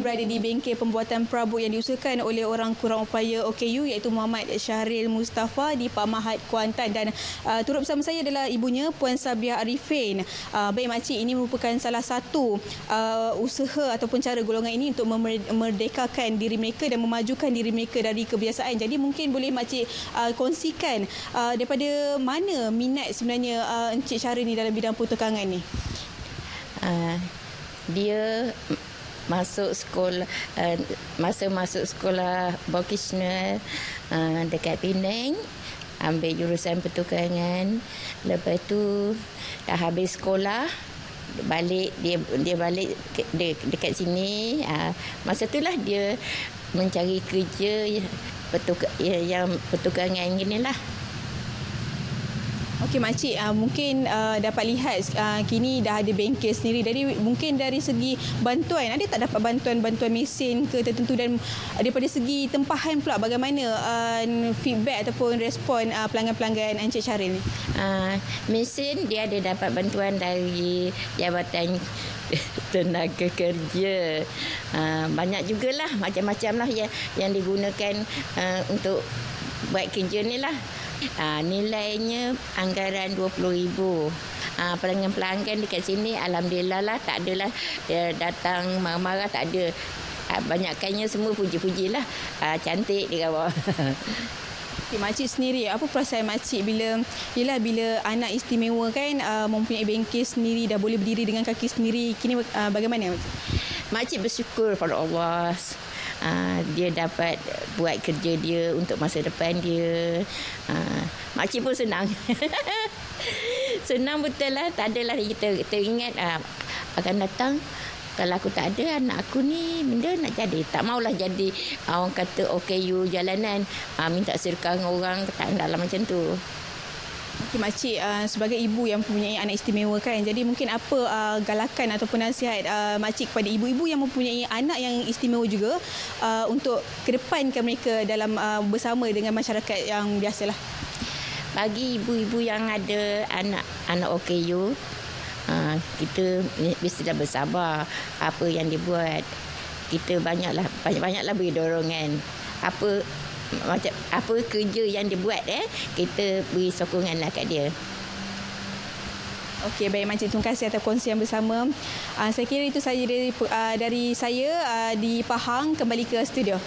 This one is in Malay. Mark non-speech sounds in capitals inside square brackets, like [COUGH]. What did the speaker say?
berada di bengkel pembuatan perabot yang diusahakan oleh orang kurang upaya OKU iaitu Muhammad Syahril Mustafa di Pak Mahat Kuantan dan uh, turut bersama saya adalah ibunya Puan Sabiah Arifin. Uh, baik makcik ini merupakan salah satu uh, usaha ataupun cara golongan ini untuk memerdekakan diri mereka dan memajukan diri mereka dari kebiasaan. Jadi mungkin boleh makcik uh, kongsikan uh, daripada mana minat sebenarnya uh, Encik Syahril ni dalam bidang pertukangan ni? Uh, dia masuk sekolah uh, masa masuk sekolah vocational uh, dekat Penang ambil jurusan pertukangan. Lepas tu dah habis sekolah balik dia dia balik ke, de, dekat sini. Uh, masa itulah dia mencari kerja petuk, yang pertukangan inilah Okey makcik uh, mungkin uh, dapat lihat uh, kini dah ada bengkel sendiri jadi mungkin dari segi bantuan ada tak dapat bantuan-bantuan mesin ke tertentu dan daripada segi tempahan pula bagaimana uh, feedback ataupun respon uh, pelanggan-pelanggan Encik Syaril ni? Uh, mesin dia ada dapat bantuan dari Jabatan [LAUGHS] tenaga kerja. Uh, banyak jugalah macam-macam lah yang, yang digunakan uh, untuk buat kerja ni lah. Ha, nilainya anggaran RM20,000. Ha, pelanggan-pelanggan dekat sini Alhamdulillah lah tak adalah dia datang marah-marah tak ada. Ha, banyakkannya semua puji-puji lah. Ha, cantik dia kata. [LAUGHS] Okay, makcik sendiri, apa perasaan makcik bila yalah bila anak istimewa kan uh, mempunyai bengkel sendiri dah boleh berdiri dengan kaki sendiri. Kini uh, bagaimana makcik? Makcik bersyukur pada Allah uh, dia dapat buat kerja dia untuk masa depan dia. Uh, makcik pun senang. [LAUGHS] senang betul lah. Tak adalah kita teringat uh, akan datang kalau aku tak ada anak aku ni benda nak jadi tak maulah jadi orang kata OKU jalanan uh, minta sirkan orang tak dalam macam tu Okay, makcik uh, sebagai ibu yang mempunyai anak istimewa kan. Jadi mungkin apa uh, galakan ataupun nasihat uh, makcik kepada ibu-ibu yang mempunyai anak yang istimewa juga uh, untuk kedepankan mereka dalam uh, bersama dengan masyarakat yang biasalah. Bagi ibu-ibu yang ada anak anak OKU, uh, kita mesti dah bersabar apa yang dibuat. Kita banyaklah banyak-banyaklah beri dorongan. Apa macam apa kerja yang dia buat eh kita beri sokongan lah kat dia Okey baik Makcik terima kasih atas kongsian bersama. Uh, saya kira itu saja dari uh, dari saya uh, di Pahang kembali ke studio.